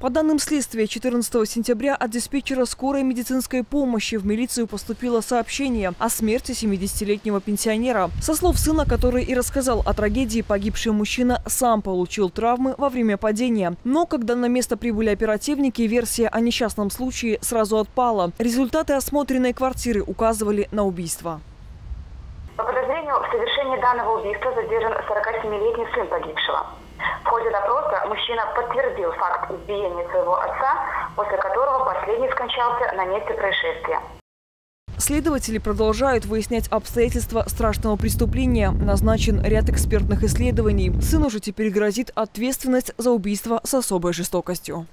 По данным следствия, 14 сентября от диспетчера скорой медицинской помощи в милицию поступило сообщение о смерти 70-летнего пенсионера. Со слов сына, который и рассказал о трагедии, погибший мужчина сам получил травмы во время падения. Но когда на место прибыли оперативники, версия о несчастном случае сразу отпала. Результаты осмотренной квартиры указывали на убийство. По подозрению в совершении данного убийства задержан 47-летний сын погибшего. Мужчина подтвердил факт избиения своего отца, после которого последний скончался на месте происшествия. Следователи продолжают выяснять обстоятельства страшного преступления. Назначен ряд экспертных исследований. Сыну же теперь грозит ответственность за убийство с особой жестокостью.